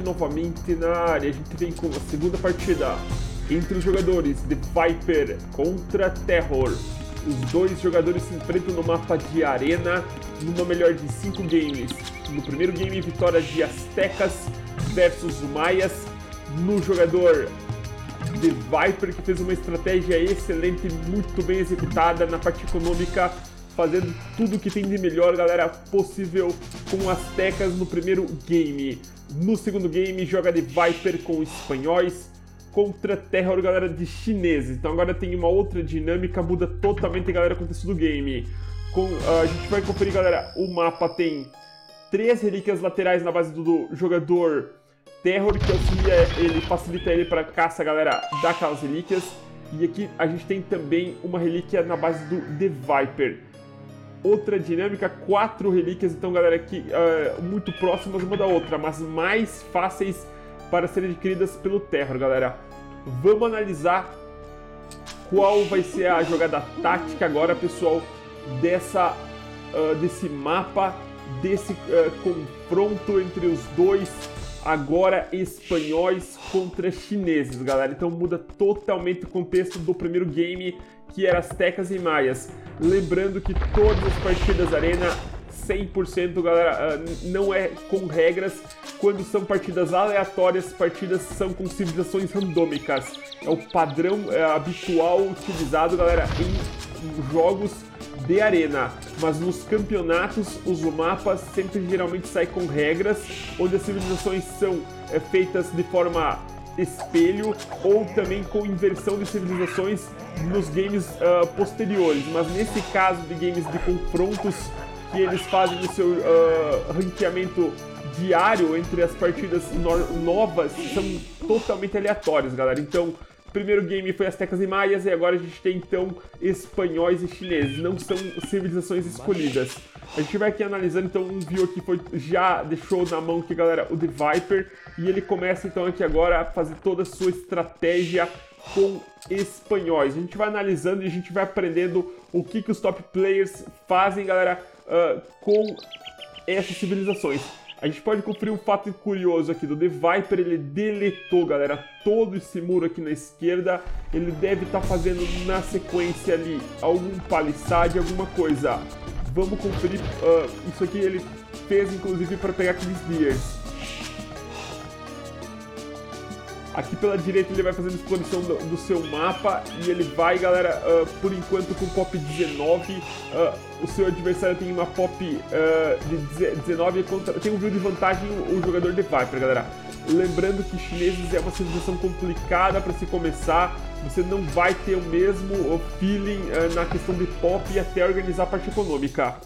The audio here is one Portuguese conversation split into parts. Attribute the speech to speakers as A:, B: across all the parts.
A: Novamente na área. A gente vem com a segunda partida entre os jogadores de Viper contra Terror. Os dois jogadores se enfrentam no mapa de arena, numa melhor de 5 games. No primeiro game, vitória de Aztecas versus Maias. No jogador de Viper, que fez uma estratégia excelente, muito bem executada na parte econômica, fazendo tudo que tem de melhor, galera, possível com Aztecas no primeiro game. No segundo game, joga de Viper com espanhóis contra Terror, galera, de chineses. Então agora tem uma outra dinâmica, muda totalmente, galera, o contexto do game. Com, uh, a gente vai conferir, galera, o mapa tem três relíquias laterais na base do, do jogador Terror, que auxilia ele, facilita ele para caça, galera, daquelas relíquias. E aqui a gente tem também uma relíquia na base do The Viper outra dinâmica, quatro relíquias, então galera, aqui uh, muito próximas uma da outra, mas mais fáceis para serem adquiridas pelo Terror, galera. Vamos analisar qual vai ser a jogada tática agora, pessoal, dessa, uh, desse mapa, desse uh, confronto entre os dois agora espanhóis contra chineses, galera. Então muda totalmente o contexto do primeiro game, que era Aztecas e Maias. Lembrando que todas as partidas Arena 100%, galera, ah, não é com regras. Quando são partidas aleatórias, partidas são com civilizações randômicas. É o padrão é, habitual utilizado, galera, em jogos de arena, mas nos campeonatos os mapas sempre geralmente saem com regras, onde as civilizações são é, feitas de forma espelho ou também com inversão de civilizações nos games uh, posteriores. Mas nesse caso de games de confrontos que eles fazem no seu uh, ranqueamento diário entre as partidas no novas são totalmente aleatórios, galera. Então primeiro game foi Aztecas e Maias, e agora a gente tem então espanhóis e chineses, não são civilizações escolhidas. A gente vai aqui analisando, então um view aqui foi, já deixou na mão aqui, galera, o The Viper, e ele começa então aqui agora a fazer toda a sua estratégia com espanhóis. A gente vai analisando e a gente vai aprendendo o que, que os top players fazem, galera, uh, com essas civilizações. A gente pode conferir um fato curioso aqui do The Viper, ele deletou, galera, todo esse muro aqui na esquerda. Ele deve estar tá fazendo na sequência ali algum palisade, alguma coisa. Vamos conferir, uh, isso aqui ele fez inclusive para pegar aqueles Deers. Aqui pela direita ele vai fazendo exploração do, do seu mapa e ele vai, galera, uh, por enquanto com pop 19. Uh, o seu adversário tem uma pop uh, de 19 contra. Tem um view de vantagem o, o jogador de Viper, galera. Lembrando que chineses é uma civilização complicada para se começar. Você não vai ter o mesmo feeling na questão de pop e até organizar a parte econômica.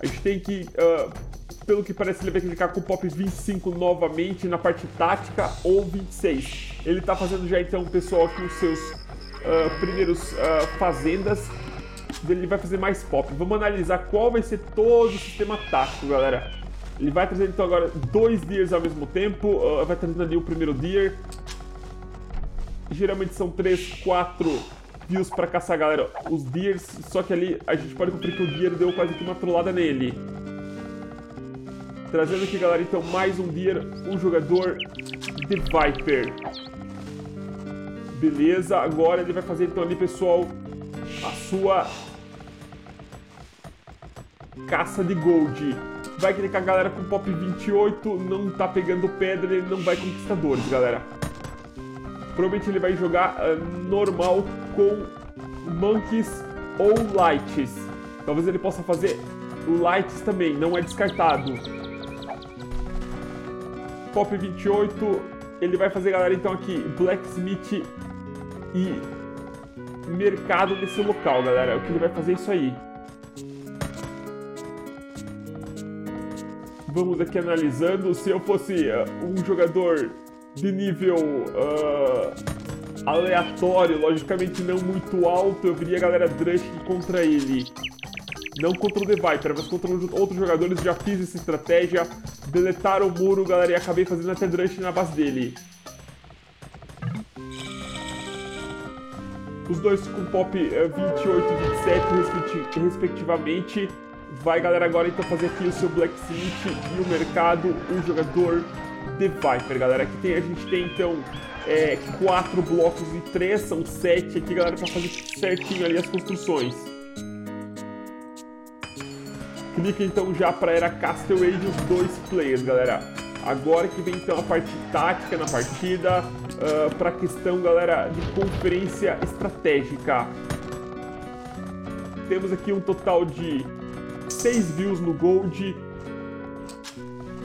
A: A gente tem que pelo que parece, ele vai clicar com o Pop 25 novamente na parte tática ou 26. Ele está fazendo já então, pessoal, aqui os seus uh, primeiros uh, fazendas. Ele vai fazer mais Pop. Vamos analisar qual vai ser todo o sistema tático, galera. Ele vai trazer então agora dois Deers ao mesmo tempo. Uh, vai trazendo ali o primeiro Deer. Geralmente são três, quatro views para caçar, galera, os Deers. Só que ali a gente pode cumprir que o Deer deu quase que uma trollada nele. Trazendo aqui, galera, então, mais um dia, um jogador de Viper. Beleza, agora ele vai fazer, então, ali, pessoal, a sua caça de gold. Vai clicar, galera, com pop 28, não tá pegando pedra, ele não vai conquistadores, galera. Provavelmente ele vai jogar uh, normal com monkeys ou lights. Talvez ele possa fazer lights também, não é descartado. Pop 28, ele vai fazer, galera, então aqui, Blacksmith e mercado nesse local, galera. O que ele vai fazer é isso aí. Vamos aqui analisando. Se eu fosse uh, um jogador de nível uh, aleatório, logicamente não muito alto, eu viria a galera Drush contra ele. Não contra o The Viper, mas contra outros jogadores. Já fiz essa estratégia. Deletaram o muro, galera, e acabei fazendo até Drush na base dele. Os dois com pop 28 e 27, respectivamente. vai, galera, agora então fazer aqui o seu Blacksmith e o mercado, o jogador The Viper, galera. Aqui tem, a gente tem, então, é, quatro blocos de três, são sete aqui, galera, para fazer certinho ali as construções. Clica, então, já para era Castle Age os dois players, galera. Agora que vem, então, a parte tática na partida, uh, ah, para a questão, galera, de conferência estratégica. Temos aqui um total de 6 views no Gold,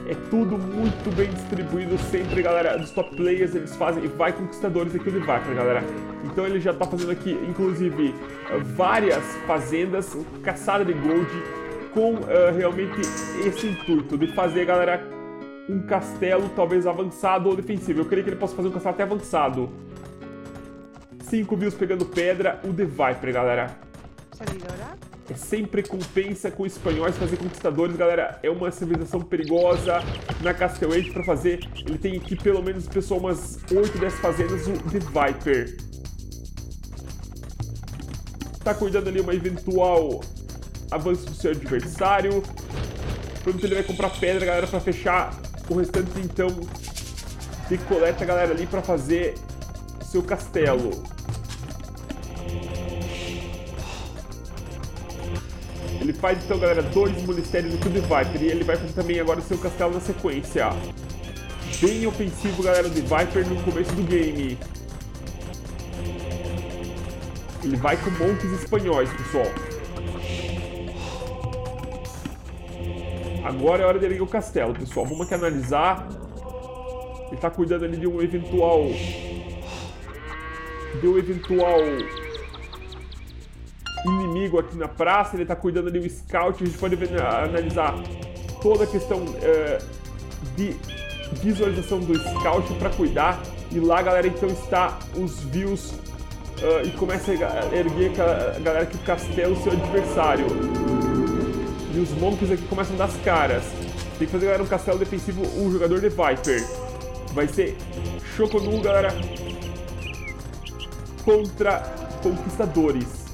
A: é tudo muito bem distribuído sempre, galera. Dos top players eles fazem e vai conquistadores aqui de vaca, galera. Então ele já tá fazendo aqui, inclusive, várias fazendas, caçada de gold, com uh, realmente esse intuito de fazer, galera, um castelo talvez avançado ou defensivo. Eu creio que ele possa fazer um castelo até avançado. 5 views pegando pedra, o The Viper, galera. É sempre compensa com espanhóis fazer conquistadores, galera. É uma civilização perigosa na Castle Age para fazer. Ele tem aqui pelo menos, pessoal, umas 8 dessas fazendas, o The Viper. Tá cuidando ali uma eventual avanço do seu adversário. Pronto, ele vai comprar pedra, galera, para fechar o restante, então, de coleta, galera, ali para fazer seu castelo. Ele faz então, galera, dois ministérios do Cube Viper. E ele vai fazer também agora seu castelo na sequência. Bem ofensivo, galera, do Viper no começo do game. Ele vai com montes espanhóis, pessoal. Agora é hora dele ir ao castelo, pessoal. Vamos aqui analisar. Ele tá cuidando ali de um eventual... De um eventual inimigo aqui na praça, ele tá cuidando ali do scout, a gente pode ver, analisar toda a questão é, de visualização do scout para cuidar. E lá, galera, então está os views uh, e começa a erguer a galera que o castelo seu adversário. E os monks aqui começam das caras. Tem que fazer, galera, um castelo defensivo, o jogador de Viper. Vai ser Choconu, galera, contra conquistadores.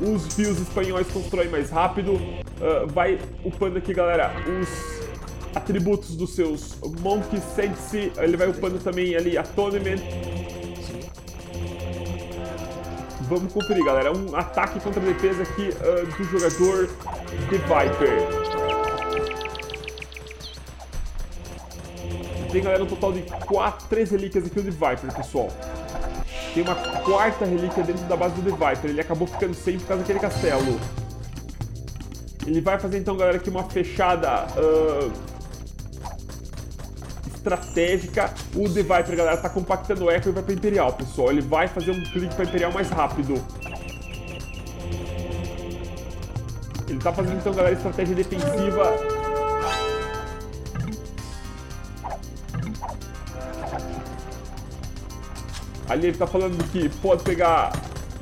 A: os fios espanhóis constroem mais rápido. Uh, vai upando aqui, galera, os atributos dos seus Monk Sense. Ele vai upando também ali Atonement. Vamos conferir, galera. Um ataque contra a defesa aqui uh, do jogador de Viper. Tem, galera, um total de 4, 3 relíquias aqui de Viper, pessoal. Tem uma quarta relíquia dentro da base do The Viper. Ele acabou ficando sem por causa daquele castelo. Ele vai fazer então, galera, aqui uma fechada uh, estratégica. O The Viper, galera, tá compactando o Echo e vai pra Imperial, pessoal. Ele vai fazer um clique pra Imperial mais rápido. Ele tá fazendo então, galera, estratégia defensiva Ali ele tá falando que pode pegar,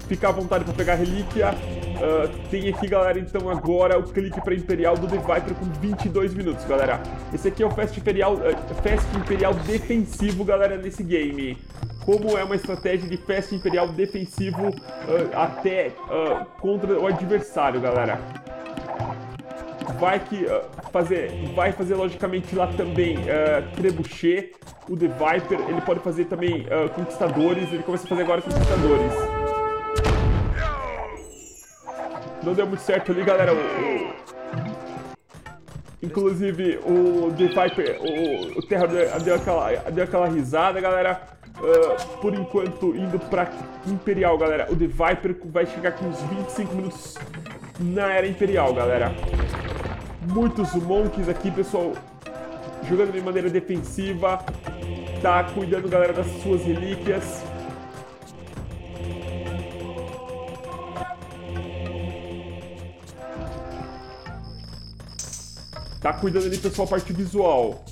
A: ficar à vontade para pegar a relíquia. Uh, tem aqui, galera, então agora o clique para Imperial do The Viper com 22 minutos, galera. Esse aqui é o Fast Imperial, uh, Fast Imperial defensivo, galera, nesse game. Como é uma estratégia de Fast Imperial defensivo uh, até contra o adversário, galera vai que uh, fazer, vai fazer logicamente lá também uh, Trebuchet, o The Viper, ele pode fazer também uh, Conquistadores, ele começa a fazer agora Conquistadores. Não deu muito certo ali, galera. Inclusive, o The Viper, o, o Terra deu aquela, deu aquela risada, galera. Uh, por enquanto, indo pra Imperial, galera. O The Viper vai chegar com uns 25 minutos na Era Imperial, galera muitos monks aqui, pessoal, jogando de maneira defensiva, tá cuidando, galera, das suas relíquias. Tá cuidando ali, pessoal, a parte visual.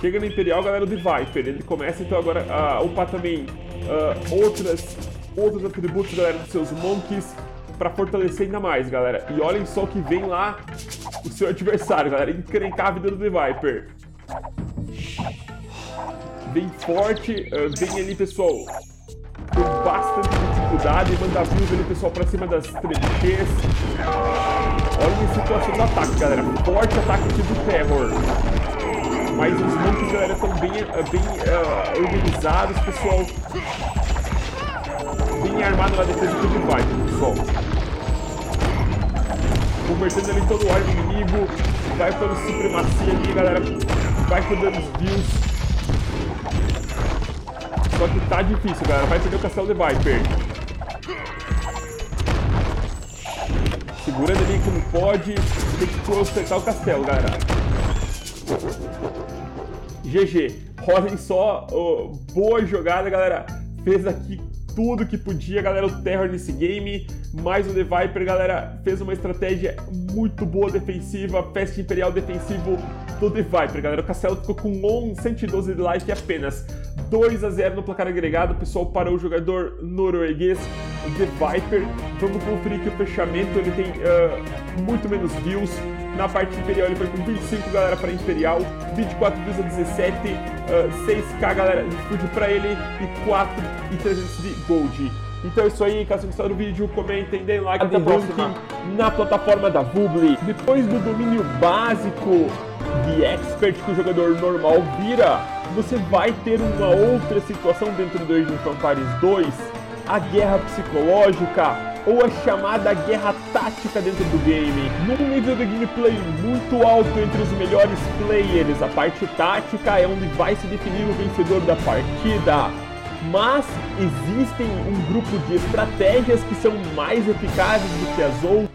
A: Chega no Imperial, galera do Viper. Ele começa, então, agora a upar também uh, outras outros atributos, galera, dos seus monkeys para fortalecer ainda mais, galera. E olhem só que vem lá o seu adversário, galera, encrencar a vida do The Viper. Vem forte, uh, vem ali, pessoal, com bastante dificuldade, manda views ali, pessoal, pra cima das trebuchês. Olha a situação do ataque, galera. Forte ataque aqui do Terror. Mas os monks, galera, estão bem, eh, bem uh, organizados, pessoal. Bem armado na defesa do Divide, pessoal. Convertendo ali todo o ar inimigo. Vai pelo supremacia ali, galera. Vai por danos views. Só que tá difícil, galera. Vai perder o castelo de Viper. Segurando ali como pode. Tem que consertar o castelo, galera. GG. Olhem só. Oh, boa jogada, galera. Fez aqui tudo que podia, galera. O Terror nesse game. Mais o The Viper, galera. Fez uma estratégia muito boa defensiva. Fast Imperial defensivo do The Viper, galera. O Castelo ficou com 112 de life apenas. 2 a 0 no placar agregado, pessoal, para o jogador norueguês The Viper. Vamos conferir que o fechamento ele tem uh, muito menos views. Na parte imperial ele foi com 25, galera, para Imperial, 24 views a 17, uh, 6k, galera, de food para ele e 4 e 300 de Gold. Então é isso aí, caso vocês gostaram do vídeo, comentem, deem like, até a próxima na plataforma da Vubli. Depois do domínio básico de Expert que o jogador normal vira, você vai ter uma outra situação dentro do Age of Empires 2, a guerra psicológica, ou a chamada guerra tática dentro do game. Num nível de gameplay muito alto entre os melhores players, a parte tática é onde vai se definir o vencedor da partida. Mas existem um grupo de estratégias que são mais eficazes do que as outras.